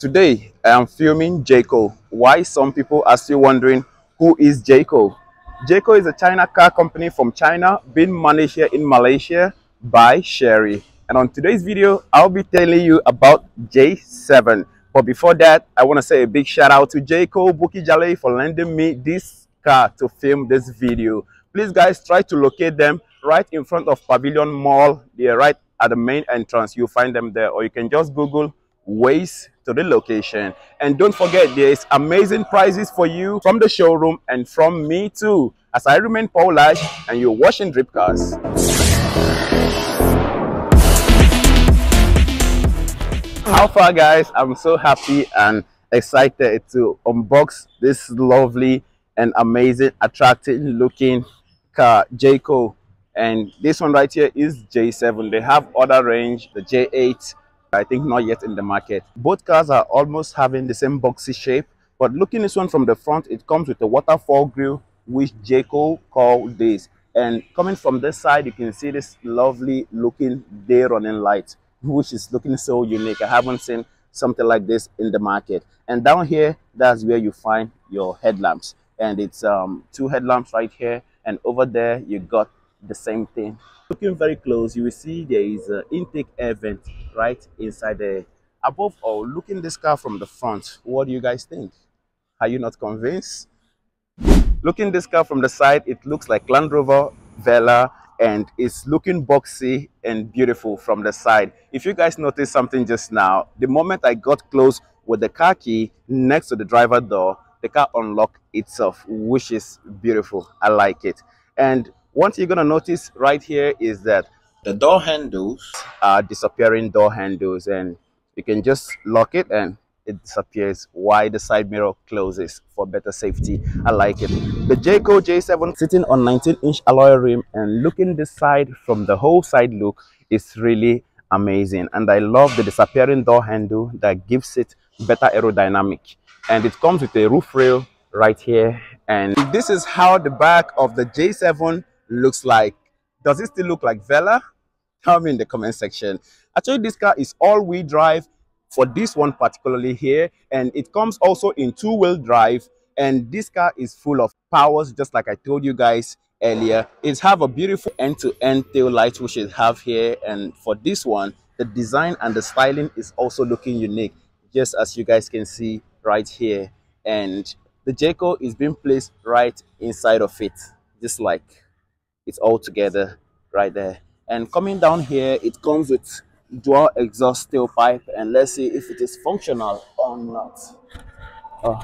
Today, I am filming Jaecoo. Why some people are still wondering who is Jaecoo? Jaecoo is a China car company from China being managed here in Malaysia by Chery. And on today's video, I'll be telling you about J7. But before that, I want to say a big shout out to Jaecoo Bukit Jalil for lending me this car to film this video. Please guys, try to locate them right in front of Pavilion Mall. They're right at the main entrance. You'll find them there. Or you can just Google Waze to the location. And don't forget, there is amazing prizes for you from the showroom and from me too. As I remain Paularge and you're watching Drip Cars. How far guys, I'm so happy and excited to unbox this lovely and amazing, attractive looking car, Jaecoo. And this one right here is J7. They have other range, the J8, I think not yet in the market. Both cars are almost having the same boxy shape, but looking this one from the front, it comes with a waterfall grille, which Jaecoo called this. And coming from this side, you can see this lovely looking day running light, which is looking so unique. I haven't seen something like this in the market. And down here, that's where you find your headlamps. And it's um, two headlamps right here. And over there, you got the same thing Looking very close, you will see there is an intake air vent right inside there. Above all, looking this car from the front, what do you guys think? Are you not convinced? Looking this car from the side, it looks like Land Rover Velar and it's looking boxy and beautiful from the side. If you guys noticed something just now, the moment I got close with the car key next to the driver door, the car unlocked itself, which is beautiful. I like it. And what you're going to notice right here is that the door handles are disappearing door handles and you can just lock it and it disappears why the side mirror closes for better safety. I like it. The Jaecoo J7 sitting on 19 inch alloy rim and looking this side from the whole side look is really amazing. And I love the disappearing door handle that gives it better aerodynamic. And it comes with a roof rail right here. And this is how the back of the J7 looks like. Does it still look like Velar? Tell me in the comment section. Actually, this car is all-wheel drive for this one particularly here. And it comes also in two-wheel drive. And this car is full of powers, just like I told you guys earlier. It have a beautiful end-to-end -end tail light, which it have here. And for this one, the design and the styling is also looking unique, just as you guys can see right here. And the Jaecoo is being placed right inside of it, just like it's all together right there. And coming down here it comes with dual exhaust tailpipe and let's see if it is functional or not. Oh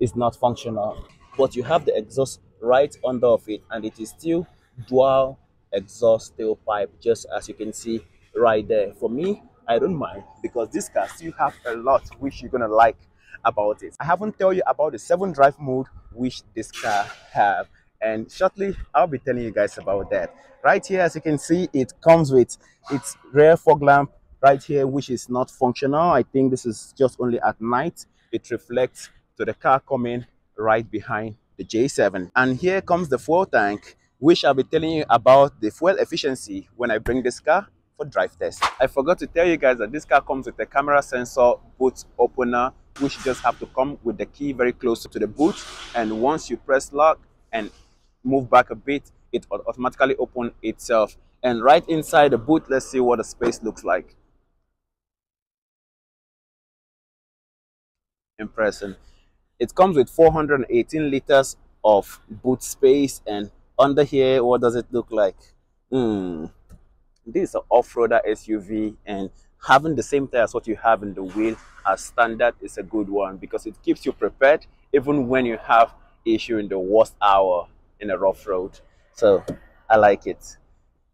it's not functional. But you have the exhaust right under of it and it is still dual exhaust tailpipe just as you can see right there. For me i don't mind because this car still have a lot which you're gonna like about it. I haven't tell you about the seven drive mode which this car have and shortly I'll be telling you guys about that. Right here, as you can see, it comes with its rear fog lamp right here, which is not functional. I think this is just only at night. It reflects to the car coming right behind the J7. And here comes the fuel tank, which I'll be telling you about the fuel efficiency when I bring this car for drive test. I forgot to tell you guys that this car comes with a camera sensor boot opener, which just have to come with the key very close to the boot. And once you press lock and move back a bit, it automatically open itself. And right inside the boot, let's see what the space looks like. Impressive. It comes with 418 liters of boot space and under here, what does it look like? Hmm. This is an off-roader SUV and having the same tires what you have in the wheel as standard is a good one because it keeps you prepared even when you have issue in the worst hour in a rough road. So I like it.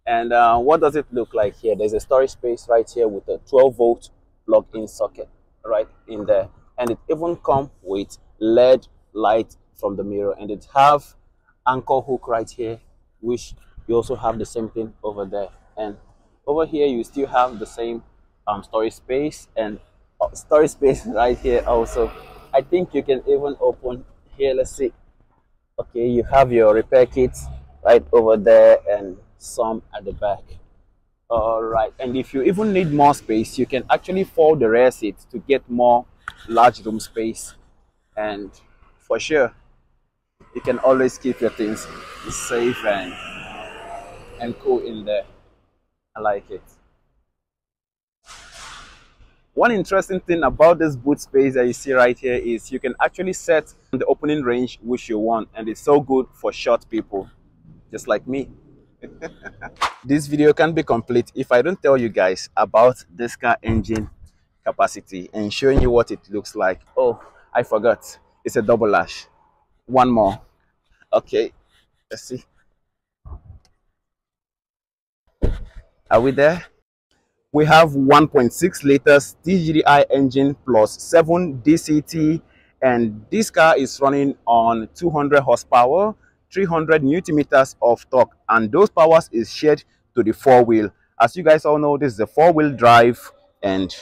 And uh, what does it look like here? There's a storage space right here with a 12 volt plug-in socket right in there. And it even come with LED light from the mirror and it have anchor hook right here, which you also have the same thing over there. And over here, you still have the same um, storage space and uh, storage space right here also. I think you can even open here. Let's see okay you have your repair kits right over there and some at the back. All right and if you even need more space you can actually fold the rear seat to get more large room space. And for sure you can always keep your things safe and and cool in there. I like it one interesting thing about this boot space that you see right here is you can actually set the opening range which you want and it's so good for short people just like me. This video can't be complete if i don't tell you guys about this car engine capacity and showing you what it looks like. Oh i forgot. It's a double lash. One more. Okay let's see. Are we there we have 1.6 liters TGDI engine plus 7 DCT and this car is running on 200 horsepower 300 newton meters of torque and those powers is shared to the four wheel as you guys all know this is a four wheel drive and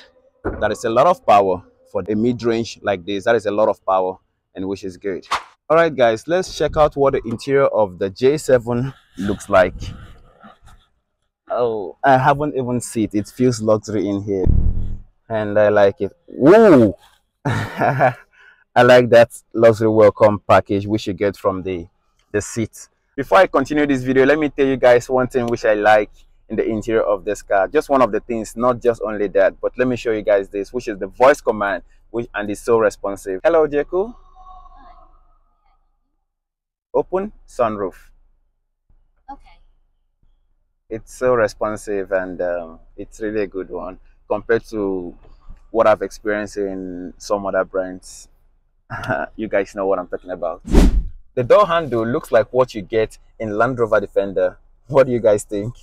that is a lot of power for a mid-range like this. That is a lot of power and which is good. All right guys let's check out what the interior of the j7 looks like oh i haven't even seen it. It feels luxury in here. And i like it. Whoa! i like that luxury welcome package which you get from the the seat. Before i continue this video let me tell you guys one thing which i like in the interior of this car. Just one of the things not just only that but let me show you guys this which is the voice command which and it's so responsive. Hello Jaecoo. Open sunroof. Okay. It's so responsive and um, it's really a good one compared to what I've experienced in some other brands. you guys know what I'm talking about. The door handle looks like what you get in Land Rover Defender. What do you guys think?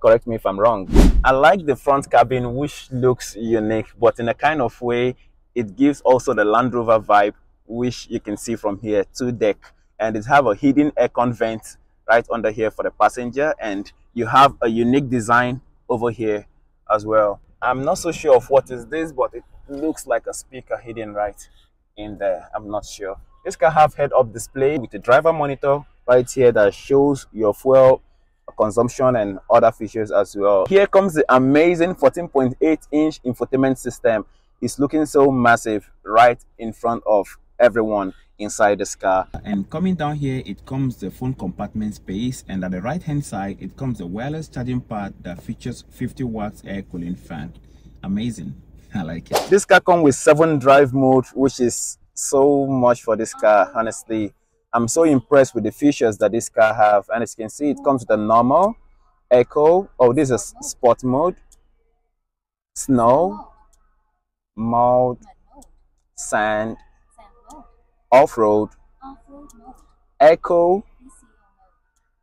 Correct me if I'm wrong. I like the front cabin which looks unique but in a kind of way it gives also the Land Rover vibe which you can see from here, two deck and it have a hidden aircon vent right under here for the passenger and you have a unique design over here as well. I'm not so sure of what is this but it looks like a speaker hidden right in there. I'm not sure. This car have head-up display with a driver monitor right here that shows your fuel consumption and other features as well. Here comes the amazing 14.8 inch infotainment system. It's looking so massive right in front of everyone inside this car and coming down here it comes the phone compartment space and at the right hand side it comes the wireless charging pad that features 50 watts air cooling fan. Amazing. I like it. This car comes with seven drive mode which is so much for this car honestly. I'm so impressed with the features that this car have and as you can see it comes with a normal eco. Oh this is sport mode. Snow mode Mud sand. Off-road eco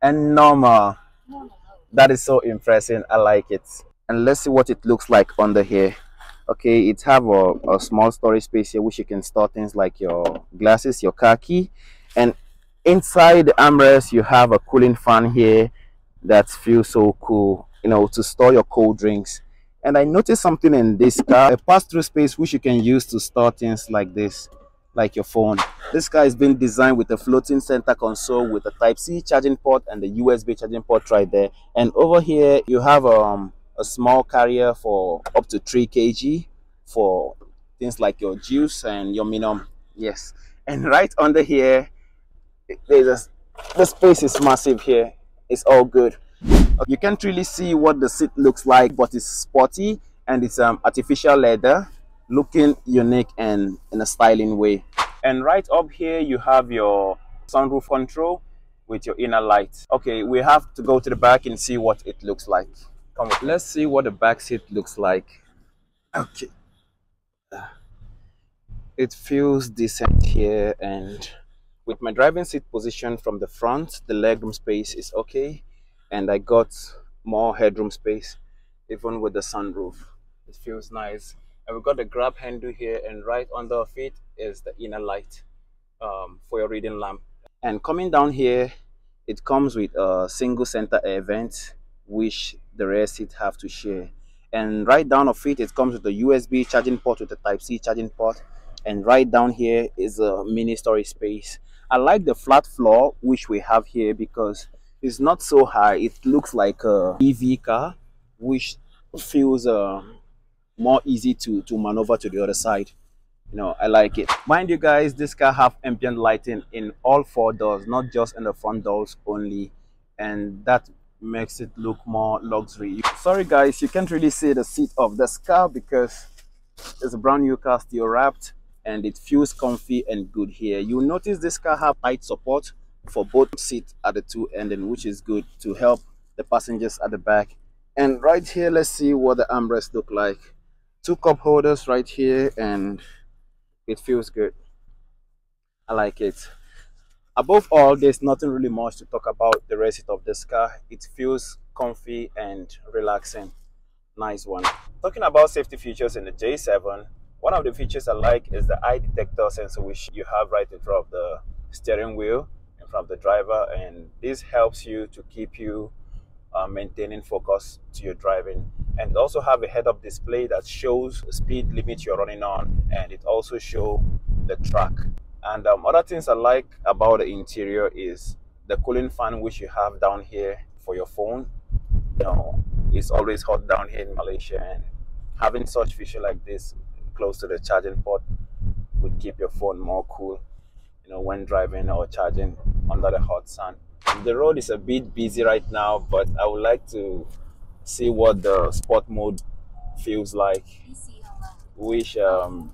and normal. Normal that is so impressive. I like it. And let's see what it looks like under here. Okay it have a, a small storage space here which you can store things like your glasses your car key. And inside the armrest you have a cooling fan here that feels so cool you know to store your cold drinks. And i noticed something in this car a pass-through space which you can use to store things like this like your phone this car is being designed with a floating center console with a type c charging port and the usb charging port right there. And over here you have um a small carrier for up to 3 kg for things like your juice and your minimum yes. And right under here there's a the space is massive here. It's all good. You can't really see what the seat looks like but it's sporty and it's um artificial leather looking unique and in a styling way. And right up here you have your sunroof control with your inner light. Okay we have to go to the back and see what it looks like. Come on. Let's see what the back seat looks like. Okay. It feels decent here and with my driving seat position from the front the legroom space is okay and i got more headroom space even with the sunroof. It feels nice and we've got the grab handle here and right under of it is the inner light um, for your reading lamp. And coming down here it comes with a single center air vent which the rear seat have to share. And right down of it it comes with a usb charging port with a type c charging port. And right down here is a mini storage space. I like the flat floor which we have here because it's not so high. It looks like a ev car which feels uh, more easy to to maneuver to the other side. You know i like it. Mind you guys this car have ambient lighting in all four doors not just in the front doors only. And that makes it look more luxury. Sorry guys you can't really see the seat of this car because it's a brand new car still wrapped and it feels comfy and good here. You'll notice this car have height support for both seats at the two end which is good to help the passengers at the back. And right here let's see what the armrests look like two cup holders right here and it feels good. I like it. Above all there's nothing really much to talk about the rest of this car it feels comfy and relaxing. Nice one. Talking about safety features in the j7 one of the features i like is the eye detector sensor which you have right in front of the steering wheel in front of the driver and this helps you to keep you uh, maintaining focus to your driving. And also have a head-up display that shows the speed limit you're running on. And it also show the track. And um, other things i like about the interior is the cooling fan which you have down here for your phone. You know it's always hot down here in malaysia. And having such feature like this close to the charging port would keep your phone more cool you know when driving or charging under the hot sun the road is a bit busy right now but i would like to see what the sport mode feels like which um.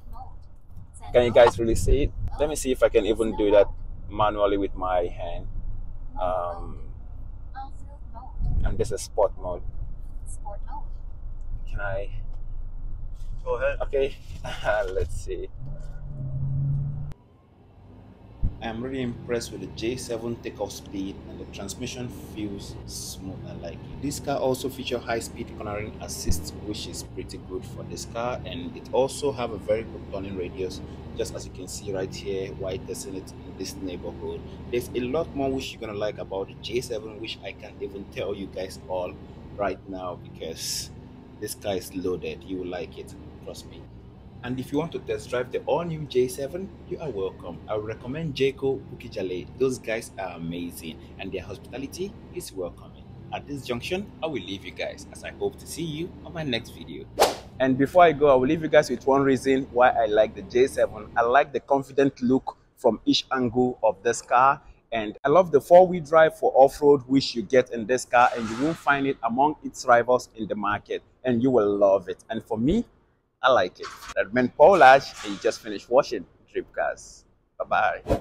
Can you guys really see it let me see if i can even do that manually with my hand um and this is sport mode Sport mode. can i Go ahead. okay let's see I'm really impressed with the J7 takeoff speed and the transmission feels smooth. I like it. This car also features high-speed cornering assist, which is pretty good for this car, and it also have a very good turning radius, just as you can see right here while testing it in this neighborhood. There's a lot more which you're gonna like about the J7, which I can't even tell you guys all right now because this car is loaded. You will like it, trust me. And if you want to test drive the all new J7, you are welcome. I would recommend Jaecoo Bukijale. Those guys are amazing and their hospitality is welcoming. At this junction, I will leave you guys as I hope to see you on my next video. And before I go, I will leave you guys with one reason why I like the J7. I like the confident look from each angle of this car. And I love the four-wheel drive for off-road which you get in this car and you won't find it among its rivals in the market and you will love it. And for me, I like it. That meant Paularge, and you just finished watching Drip Cars. Bye bye.